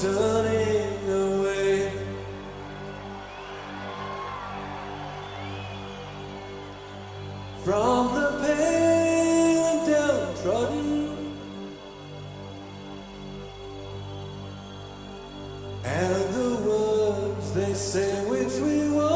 turning away. From the pale and downtrodden, and the words they say which we want.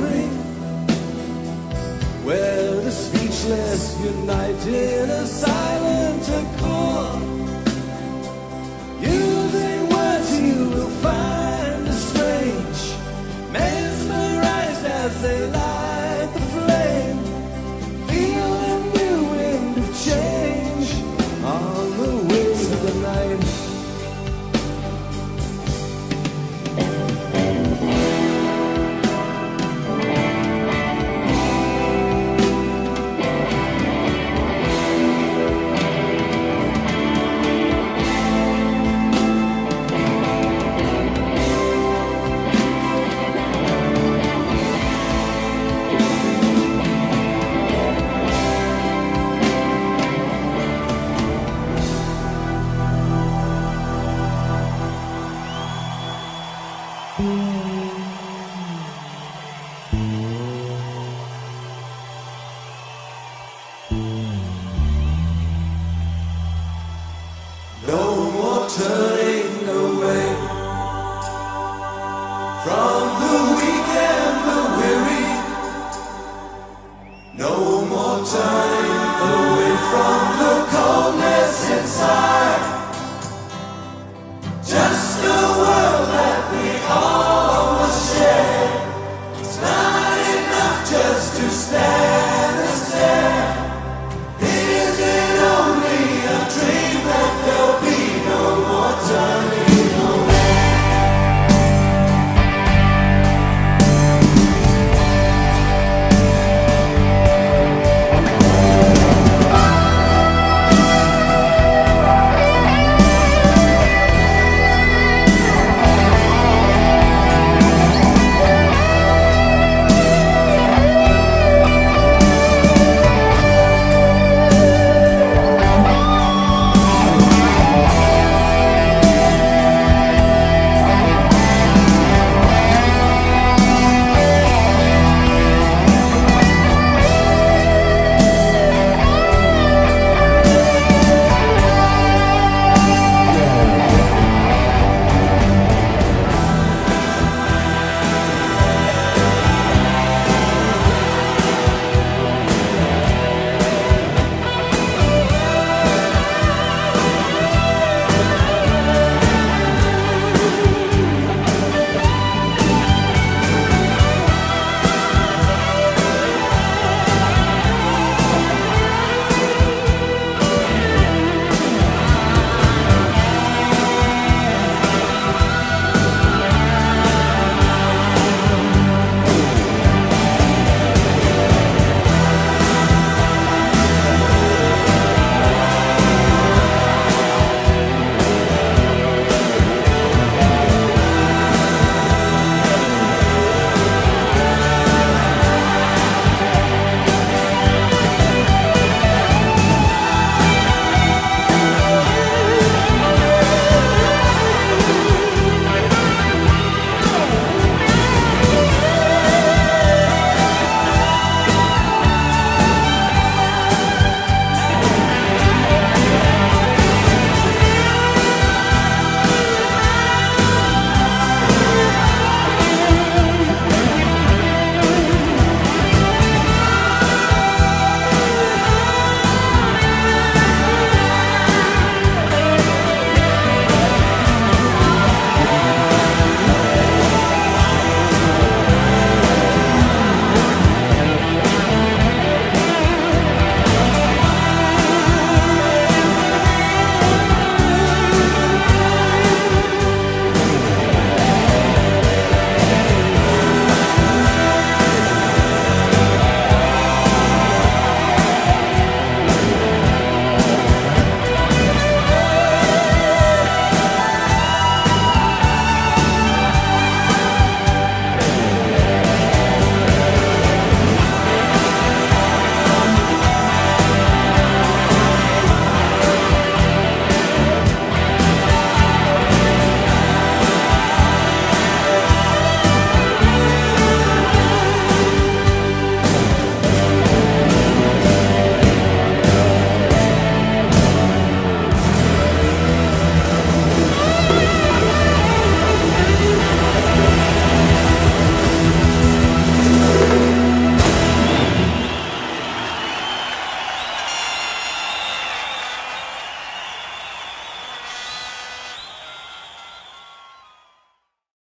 memory where the speechless unite in a silent accord. turn.